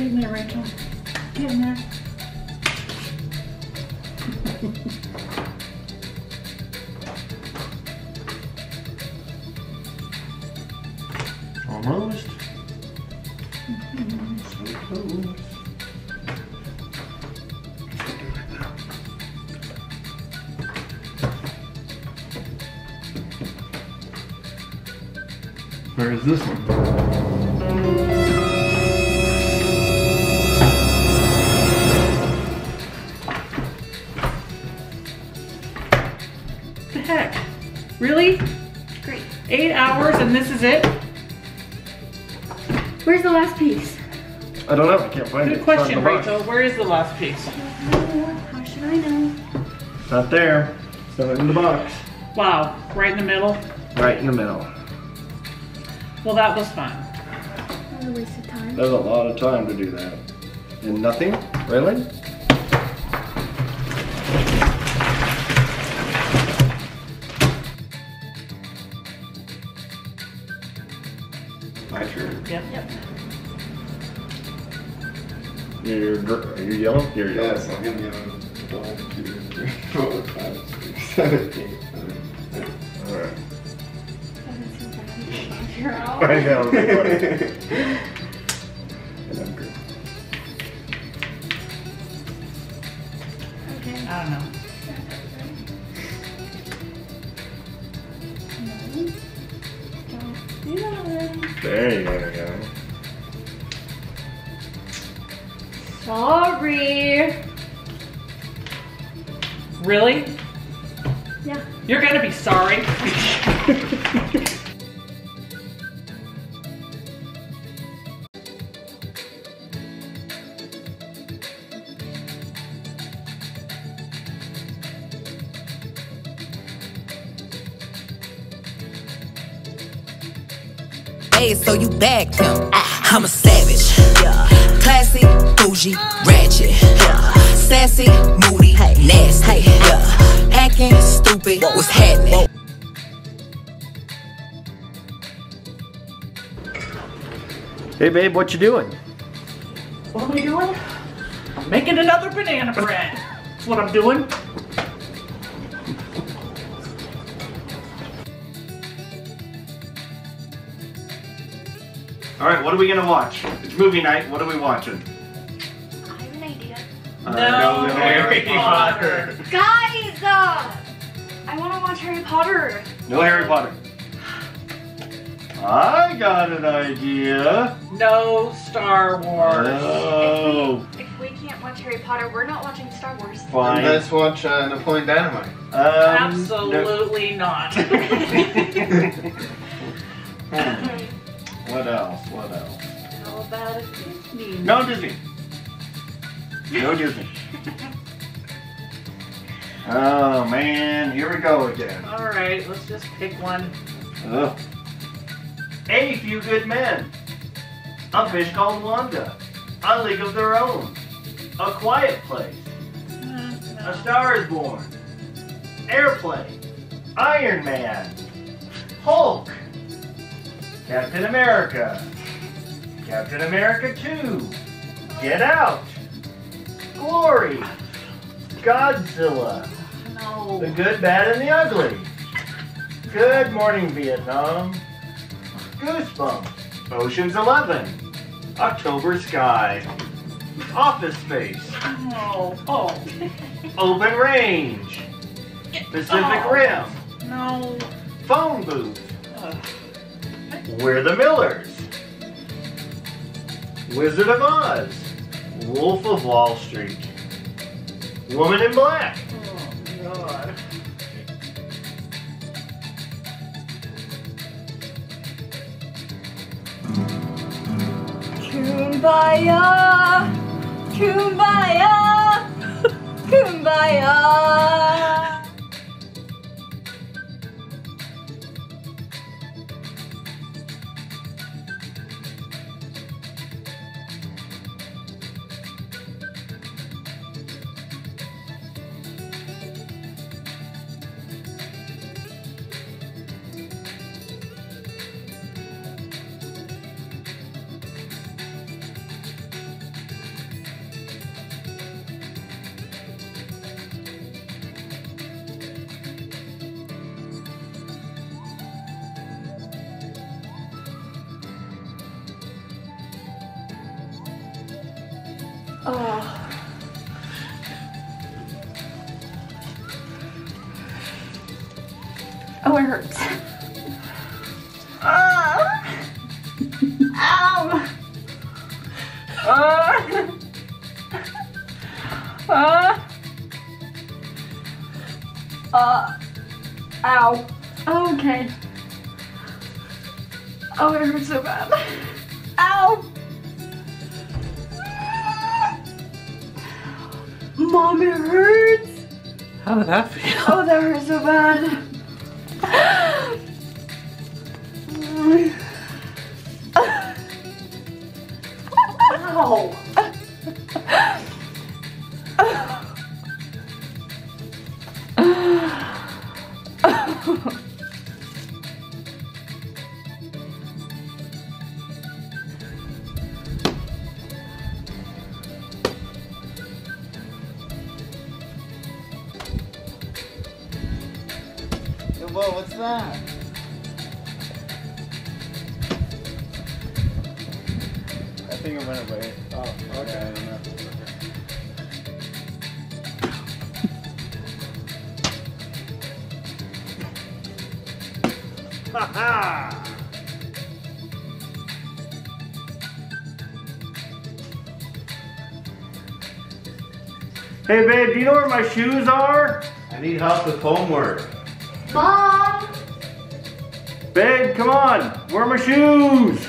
Getting there, Rachel. Getting there. Almost. So. Where is this one? Is it? Where's the last piece? I don't know. I can't find it. Good It's not in question, the box. Rachel. Where is the last piece? How should I know? It's not there. It's not in the box. Wow, right in the middle. Right in the middle. Well, that was fun. That was a waste of time. That was a lot of time to do that. And nothing? Really? My turn. Yep. Yep. You're, gr- are you yellow? You're yellow. Yes, I'll give you a one, two, three, four, five, six, seven, eight, nine. Alright. Doesn't seem bad. You're out. I know. and I'm good. Okay. I don't know. Sorry. Really? Yeah. You're gonna be sorry. Hey, so you bagged him. Ah, I'm a savage. Classy, bougie, ratchet. Sassy, moody, nasty. Acting stupid, what's happening? Hey babe, what you doing? What am I doing? I'm making another banana bread. That's what I'm doing. All right, what are we gonna watch? It's movie night. What are we watching? No, no Harry Harry Potter. Guys! Uh, I want to watch Harry Potter. No Harry Potter. I got an idea. No Star Wars. Oh, If we can't watch Harry Potter, we're not watching Star Wars. fine. Let's watch uh, Napoleon Dynamite. Um, no- Absolutely not. Hmm. What else? What else? How about Disney? No Disney. Disney. Oh man, here we go again. All right, let's just pick one. Ugh. A Few Good Men. A Fish Called Wanda. A League of Their Own. A Quiet Place. A. Star is Born. Airplane. Iron Man. Hulk. Captain America. Captain America 2. Get Out. Glory. Godzilla. The Good, Bad, and the Ugly. Good Morning Vietnam. Goosebumps. Ocean's Eleven. October Sky. Office Space. Oh. Oh. Open Range. Pacific Oh. Rim. No. Phone Booth. Ugh. We're the Millers. Wizard of Oz. Wolf of Wall Street. Woman in Black. Oh God. Kumbaya! Kumbaya! Kumbaya! Oh. Oh, it hurts. Ah. Ow. Ah. Ah. Uh. Ow. Okay. Oh, it hurts so bad. Ow. Mom, it hurts. How did that feel? Oh, that hurts so bad. Ow. Yo, Bo, what's that? I think it went away. Oh, okay. I don't know. Hey babe, do you know where my shoes are? I need help with homework. Mom. Babe, come on. Where are my shoes?